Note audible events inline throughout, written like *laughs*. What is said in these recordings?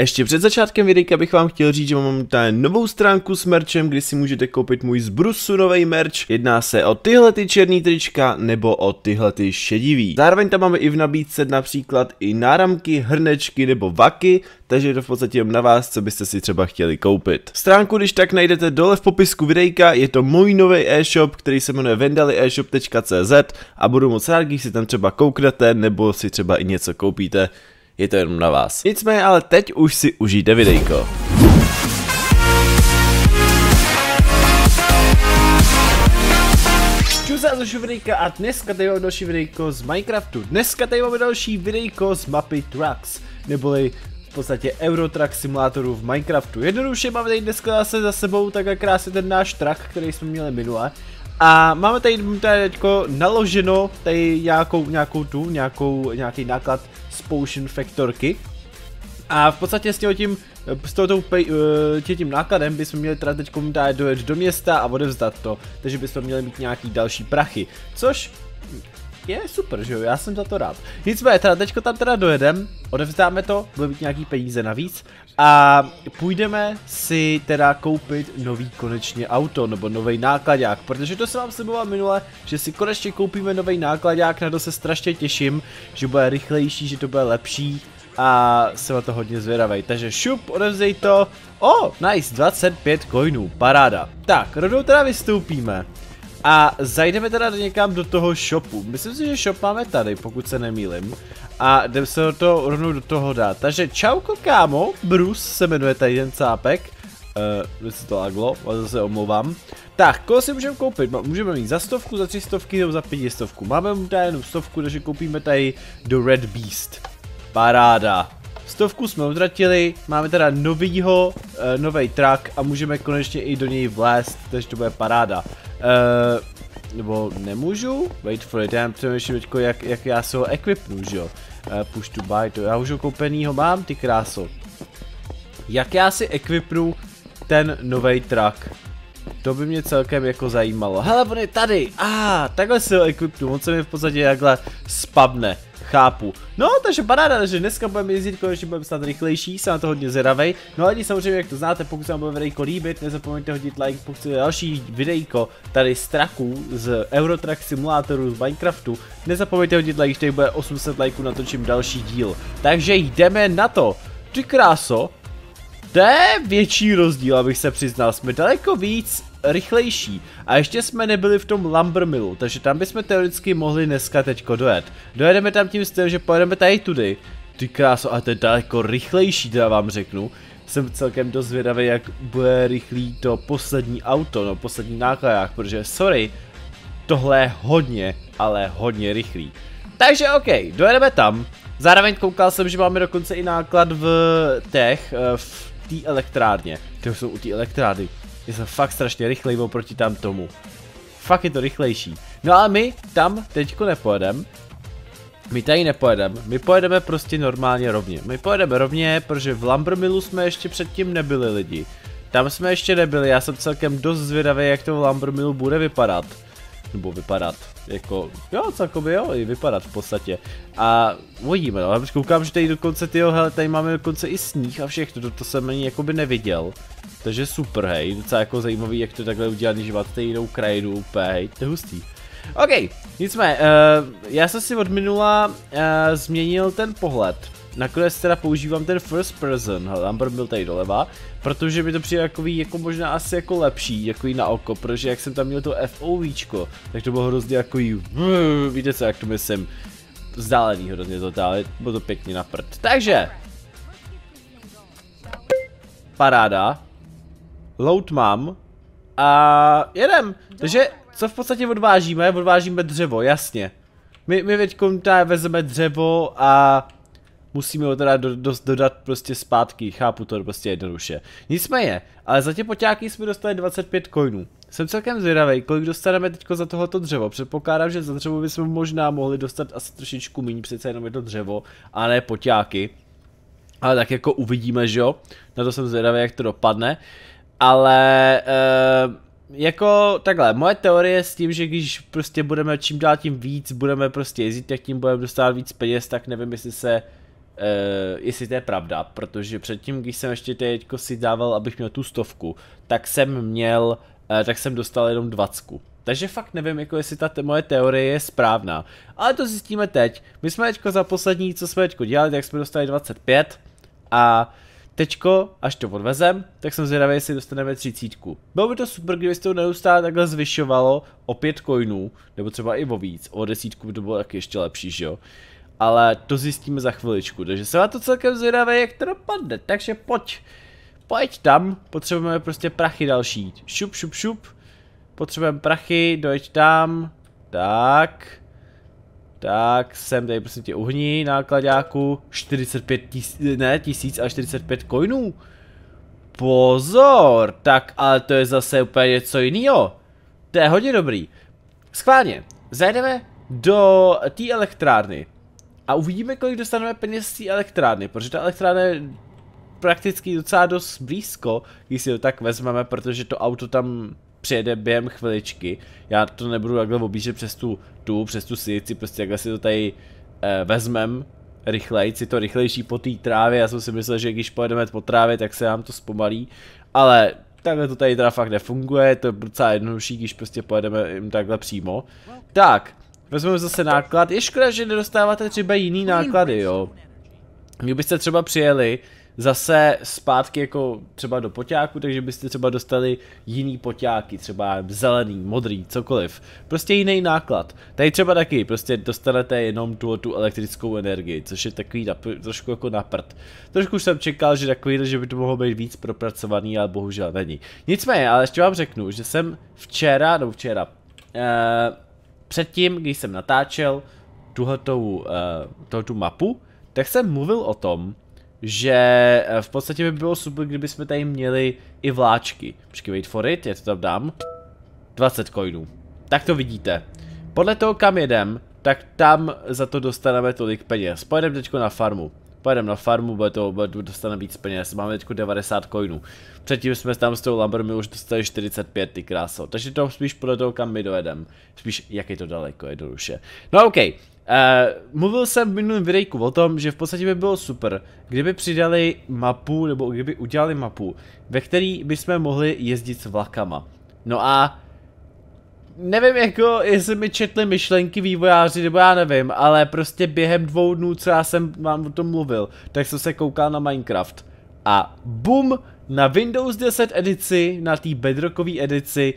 Ještě před začátkem videa bych vám chtěl říct, že mám tady novou stránku s merchem, kdy si můžete koupit můj zbrusu nový merch. Jedná se o tyhle ty černý trička nebo o tyhle ty šedivý. Zároveň tam máme i v nabídce například i náramky, hrnečky nebo vaky, takže je to v podstatě jen na vás, co byste si třeba chtěli koupit. Stránku když tak najdete dole v popisku videjka, je to můj nový e-shop, který se jmenuje vendalieshop.cz a budu moc rád, když si tam třeba kouknete nebo si třeba i něco koupíte je to jenom na vás. Nicméně ale teď už si užijte videjko. Videjka a dneska tady máme další videjko z Minecraftu. Dneska tady máme další videjko z mapy Trucks, neboli v podstatě Eurotruck simulátoru v Minecraftu. Jednoduše máme tady dneska zase za sebou tak krásně ten náš truck, který jsme měli minule. A máme tady, tady teďko naloženo tady nějakou, nějakou tu, nějakou, nějaký náklad z Potion Factorky. A v podstatě s tím, s touto, eh, tím nákladem bychom měli teda teď dojet do města a odevzdat to, takže bychom měli mít nějaký další prachy, což je super, že jo, já jsem za to rád. Nicméně, teda teďko tam teda dojedem, odevzdáme to, bude mít nějaký peníze navíc a půjdeme si teda koupit nový konečně auto, nebo nový nákladák, protože to jsem vám sliboval minule, že si konečně koupíme nový nákladák, na to se strašně těším, že bude rychlejší, že to bude lepší a jsem na to hodně zvědavý. Takže šup, odevzej to. O, oh, nice, 25 coinů, paráda. Tak, rovnou teda vystoupíme. A zajdeme teda někam do toho shopu. Myslím si, že shop máme tady, pokud se nemýlim. A jdeme se do toho rovnou do toho dát. Takže čauko kámo, Bruce se jmenuje tady ten cápek. Uh, si to laglo, ale zase omlouvám. Tak, koho si můžeme koupit? Můžeme mít za stovku, za tři stovky nebo za pěti stovku. Máme mu tady jenom stovku, takže koupíme tady do Red Beast. Paráda. Stovku jsme utratili, máme teda novýho, uh, nový track a můžeme konečně i do něj vlézt, takže to bude paráda. Uh, nebo nemůžu? Wait for it, já přemýšlím teďko, jak, jak já se ho equipnu, že jo? Uh, push to buy, to já už ho koupenýho mám, ty kráso. Jak já si equipnu ten nový truck? To by mě celkem jako zajímalo. Hele, on je tady! Ah, takhle si ho equipnu, on se mi v podstatě jakhle spavne chápu. No, takže paráda, že dneska budeme jezdit, konečně budeme snad rychlejší, jsem na to hodně zvědavej. No a samozřejmě, jak to znáte, pokud se vám bude videjko líbit, nezapomeňte hodit like, pokud chcete další videjko tady z traků, z Eurotrack simulátoru z Minecraftu, nezapomeňte hodit like, když bude 800 lajků, natočím další díl. Takže jdeme na to. Ty kráso, to je větší rozdíl, abych se přiznal, jsme daleko víc rychlejší. A ještě jsme nebyli v tom Lumber Millu, takže tam bychom teoreticky mohli dneska teďko dojet. Dojedeme tam tím stylem, že pojedeme tady tudy. Ty kráso, a to je daleko rychlejší, teda vám řeknu. Jsem celkem dost zvědavý, jak bude rychlý to poslední auto, no poslední nákladák, protože sorry, tohle je hodně, ale hodně rychlý. Takže OK, dojedeme tam. Zároveň koukal jsem, že máme dokonce i náklad v těch, eh, v té elektrárně. Ty jsou u té elektrárny je to fakt strašně rychlej oproti tam tomu. Fakt je to rychlejší. No a my tam teďko nepojedeme. My tady nepojedeme, my pojedeme prostě normálně rovně. My pojedeme rovně, protože v Lumbermillu jsme ještě předtím nebyli lidi. Tam jsme ještě nebyli, já jsem celkem dost zvědavý, jak to v Lumbermillu bude vypadat. Nebo vypadat, jako, jo, celkem jo, i vypadat v podstatě. A uvidíme, no, já koukám, že tady dokonce, tyjo, hele, tady máme dokonce i sníh a všechno, to, to jsem ani jakoby neviděl. Takže super, hej, docela jako zajímavý, jak to takhle udělaný, že máte jinou krajinu úplně, hej, to je hustý. OK, nicméně, uh, já jsem si od minula uh, změnil ten pohled. Nakonec teda používám ten first person, hele, Amber byl tady doleva, protože mi to přijde takový jako možná asi jako lepší, jako na oko, protože jak jsem tam měl to FOVčko, tak to bylo hrozně jako víte co, jak to myslím, vzdálený hrozně to dále, bylo to pěkně na prd. Takže, paráda, load mám a jedem. Takže co v podstatě odvážíme? Odvážíme dřevo, jasně. My, my teď vezmeme dřevo a musíme ho teda do, do, dodat prostě zpátky, chápu to prostě jednoduše. Nicméně, ale za tě poťáky jsme dostali 25 coinů. Jsem celkem zvědavý, kolik dostaneme teď za tohoto dřevo. Předpokládám, že za dřevo bychom možná mohli dostat asi trošičku méně, přece jenom je to dřevo, a ne poťáky. Ale tak jako uvidíme, že jo? Na to jsem zvědavý, jak to dopadne. Ale uh, jako takhle, moje teorie s tím, že když prostě budeme čím dál tím víc, budeme prostě jezdit, jak tím budeme dostávat víc peněz, tak nevím, jestli se jestli to je pravda, protože předtím, když jsem ještě teď si dával, abych měl tu stovku, tak jsem měl, uh, tak jsem dostal jenom dvacku. Takže fakt nevím, jako jestli ta te moje teorie je správná. Ale to zjistíme teď. My jsme teďko za poslední, co jsme teďko dělali, tak jsme dostali 25. A teďko, až to odvezem, tak jsem zvědavý, jestli dostaneme třicítku. Bylo by to super, kdyby to neustále takhle zvyšovalo o pět coinů, nebo třeba i o víc, o desítku by to bylo taky ještě lepší, že jo. Ale to zjistíme za chviličku, takže jsem na to celkem zvědavý, jak to dopadne, takže pojď. Pojď tam, potřebujeme prostě prachy další. Šup, šup, šup. Potřebujeme prachy, dojď tam. Tak. Tak, jsem tady prostě tě uhní nákladáku. 45 tisíc, ne tisíc, ale 45 coinů. Pozor, tak ale to je zase úplně něco jiného. To je hodně dobrý. Schválně, zajdeme do té elektrárny a uvidíme, kolik dostaneme peněz z té elektrárny, protože ta elektrárna je prakticky docela dost blízko, když si to tak vezmeme, protože to auto tam přijede během chviličky. Já to nebudu takhle objíždět přes tu, tu přes tu silici, prostě takhle si to tady eh, vezmem rychleji, si to rychlejší po té trávě, já jsem si myslel, že když pojedeme po trávě, tak se nám to zpomalí, ale takhle to tady teda fakt nefunguje, to je docela jednodušší, když prostě pojedeme jim takhle přímo. Tak, vezmeme zase náklad, je škoda, že nedostáváte třeba jiný náklady, jo. Kdybyste třeba přijeli zase zpátky jako třeba do poťáku, takže byste třeba dostali jiný poťáky, třeba zelený, modrý, cokoliv. Prostě jiný náklad. Tady třeba taky, prostě dostanete jenom tu, tu elektrickou energii, což je takový na, trošku jako na prd. Trošku jsem čekal, že takový, že by to mohlo být víc propracovaný, ale bohužel není. Nicméně, ale ještě vám řeknu, že jsem včera, nebo včera, uh, předtím, když jsem natáčel tuhletou, uh, tuhletu mapu, tak jsem mluvil o tom, že eh, v podstatě by bylo super, kdyby jsme tady měli i vláčky. Počkej, wait for it, já to tam dám. 20 coinů. Tak to vidíte. Podle toho, kam jedem, tak tam za to dostaneme tolik peněz. Pojedeme teďko na farmu. Pojedeme na farmu, bude to, bude, dostaneme víc peněz. Máme teďko 90 coinů. Předtím jsme tam s tou Lambormi už dostali 45, ty kráso. Takže to spíš podle toho, kam my dojedeme. Spíš, jak je to daleko, jednoduše. No ok, Uh, mluvil jsem v minulém videjku o tom, že v podstatě by bylo super, kdyby přidali mapu, nebo kdyby udělali mapu, ve který bychom mohli jezdit s vlakama. No a nevím jako, jestli mi četli myšlenky vývojáři, nebo já nevím, ale prostě během dvou dnů, co já jsem vám o tom mluvil, tak jsem se koukal na Minecraft. A bum, na Windows 10 edici, na té bedrockové edici,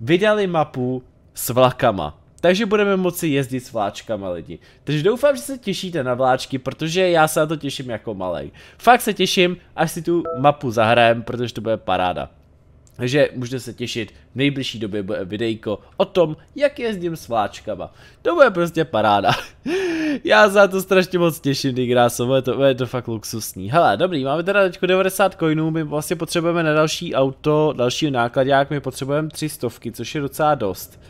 vydali mapu s vlakama. Takže budeme moci jezdit s vláčkama lidi. Takže doufám, že se těšíte na vláčky, protože já se na to těším jako malej. Fakt se těším, až si tu mapu zahrajem, protože to bude paráda. Takže můžete se těšit, v nejbližší době bude videjko o tom, jak jezdím s vláčkama. To bude prostě paráda. *laughs* Já se na to strašně moc těším, ty kráso, bude to, bude to fakt luxusní. Hele, dobrý, máme teda teď 90 coinů, my vlastně potřebujeme na další auto, další nákladák, my potřebujeme 300, což je docela dost.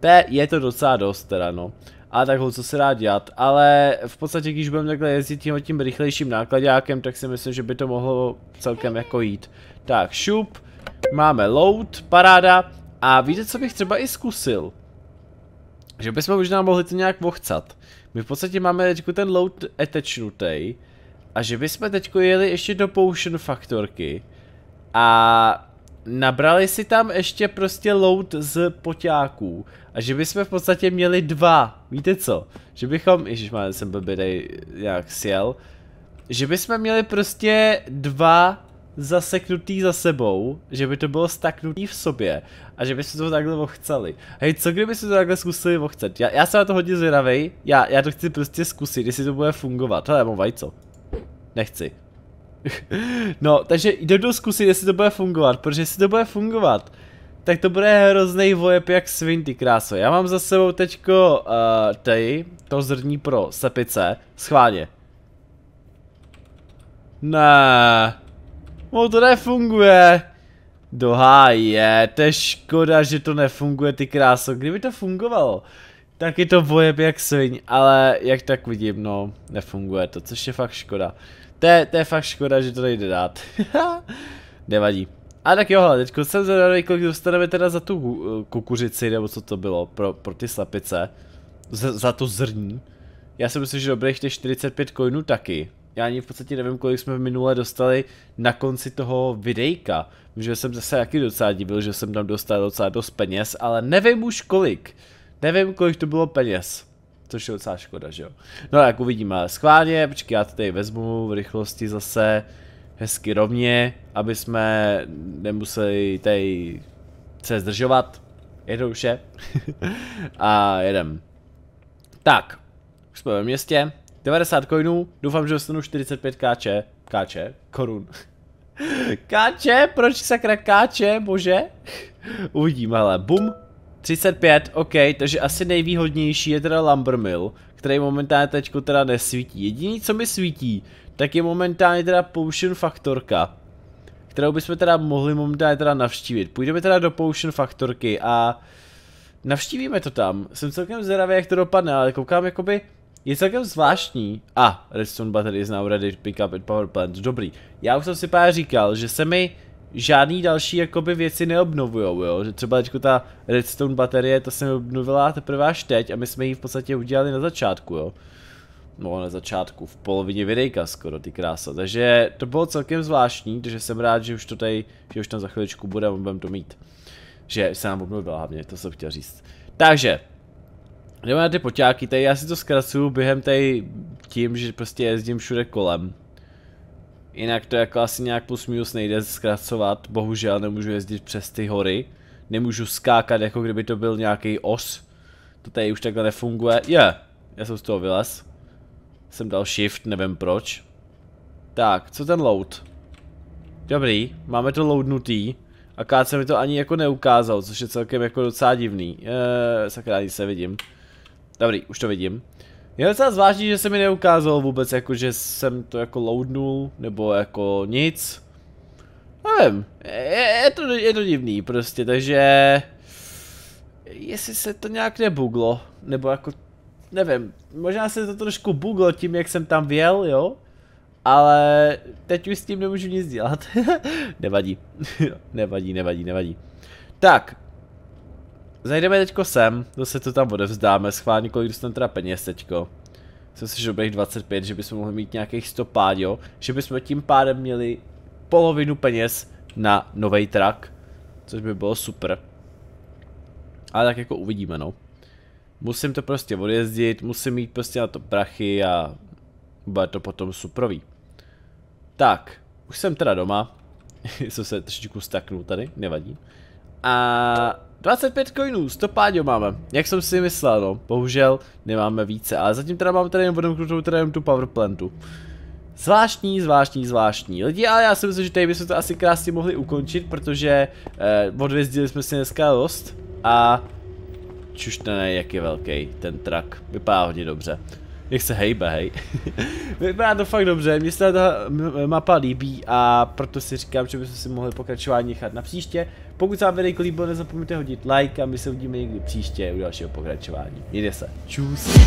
To je, to docela dost teda no. A tak co se dá dělat, ale v podstatě když budeme takhle jezdit tím, tím rychlejším nákladákem, tak si myslím, že by to mohlo celkem jako jít. Tak, šup, máme load, paráda, a víte, co bych třeba i zkusil? Že bychom možná mohli to nějak vochcat. My v podstatě máme teď ten load attachnutý. A že bychom teď jeli ještě do Potion Faktorky. A nabrali si tam ještě prostě load z poťáků. A že bychom v podstatě měli dva. Víte co? Že bychom, ježiš, má, jsem blbý, nějak sjel. Že bychom měli prostě dva zaseknutý za sebou, že by to bylo staknutý v sobě a že bychom to takhle vochceli. Hej, co kdyby se to takhle zkusili vochcet? Já, já jsem na to hodně zvědavej, já, já to chci prostě zkusit, jestli to bude fungovat. Hele, mám vajco. Nechci. *laughs* no, takže jdu zkusit, jestli to bude fungovat, protože jestli to bude fungovat, tak to bude hrozný vojeb jak svin, ty kráso. Já mám za sebou teďko uh, tady, to zrní pro sepice, schválně. Ne. No to nefunguje. Do háje, to je škoda, že to nefunguje, ty kráso. Kdyby to fungovalo, tak je to vojeb jak svin, ale jak tak vidím, no, nefunguje to, což je fakt škoda. To je, to je fakt škoda, že to nejde dát. *laughs* Nevadí. A tak jo, teďko jsem zvedavý, kolik dostaneme teda za tu eh, kukuřici, nebo co to bylo, pro, pro ty slepice. Z, za to zrní. Já si myslím, že dobrých těch 45 coinů taky. já ani v podstatě nevím, kolik jsme minule dostali na konci toho videjka. Že jsem zase jaký docela divil, že jsem tam dostal docela dost peněz, ale nevím už kolik. Nevím, kolik to bylo peněz. Což je docela škoda, že jo. No jak uvidíme. Schválně, počkej, já to tady vezmu v rychlosti zase hezky rovně, aby jsme nemuseli tady se zdržovat. Jednoduše. *laughs* a jedem. Tak, už jsme ve městě. 90 coinů, doufám, že dostanu 45 kč. Kč? Korun. *laughs* Káče, proč sakra káče, bože? *laughs* Uvidíme, ale bum. 35, ok, takže asi nejvýhodnější je teda Lumbermill, který momentálně teďko teda nesvítí. Jediný, co mi svítí, tak je momentálně teda Potion Faktorka, kterou bychom teda mohli momentálně teda navštívit. Půjdeme teda do Potion Faktorky a navštívíme to tam. Jsem celkem zvědavý, jak to dopadne, ale koukám jakoby, je celkem zvláštní. A, ah, redstone battery is now ready to pick up at power plant. Dobrý. Já už jsem si pár říkal, že se mi žádný další jakoby věci neobnovujou, jo. Že třeba teďko ta redstone baterie, to se obnovila teprve až teď a my jsme ji v podstatě udělali na začátku, jo. No na začátku, v polovině videjka skoro, ty krása. Takže to bylo celkem zvláštní, takže jsem rád, že už to tady, že už tam za chviličku bude a budeme to mít. Že se nám obnovila hlavně, to jsem chtěl říct. Takže, jdeme na ty poťáky, tady já si to zkracuju během tady tím, že prostě jezdím všude kolem. Jinak to jako asi nějak plus minus nejde zkracovat, bohužel nemůžu jezdit přes ty hory. Nemůžu skákat jako kdyby to byl nějaký os. To tady už takhle nefunguje. Je, yeah, já jsem z toho vylez. Jsem dal shift, nevím proč. Tak, co ten load? Dobrý, máme to loadnutý. A káce mi to ani jako neukázal, což je celkem jako docela divný. Eee, sakra, se vidím. Dobrý, už to vidím. Je docela zvláštní, že se mi neukázalo vůbec, jako že jsem to jako loadnul, nebo jako nic. Nevím, je, je, to, je to divný prostě, takže... Jestli se to nějak nebuglo, nebo jako, nevím, možná se to trošku buglo tím, jak jsem tam věl, jo? Ale teď už s tím nemůžu nic dělat. *laughs* nevadí. *laughs* nevadí, nevadí, nevadí. Tak, Zajdeme teďko sem, zase to tam odevzdáme, schválně kolik dostaneme teda peněz teďko. Jsem si, že dobrých 25, že bychom mohli mít nějakých 100 páďo, že bychom tím pádem měli polovinu peněz na nový track, což by bylo super. Ale tak jako uvidíme no. Musím to prostě odjezdit, musím mít prostě na to prachy a bude to potom suprový. Tak, už jsem teda doma. *laughs* jsem se trošičku staknul tady, nevadí. A 25 coinů, 100 páďo máme, jak jsem si myslel, no, bohužel nemáme více, ale zatím teda mám tady jen odemknutou teda jen tu powerplantu. Zvláštní, zvláštní, zvláštní. Lidi, ale já si myslím, že tady bychom to asi krásně mohli ukončit, protože eh, odvězdili jsme si dneska dost a je, jak je velký ten trak, vypadá hodně dobře. Jak se hejbe, hej. *laughs* Vypadá to fakt dobře, mně se ta mapa líbí a proto si říkám, že bychom si mohli pokračování nechat na příště. Pokud se vám video líbilo, nezapomeňte hodit like a my se uvidíme někdy příště u dalšího pokračování. Jde se. Čus.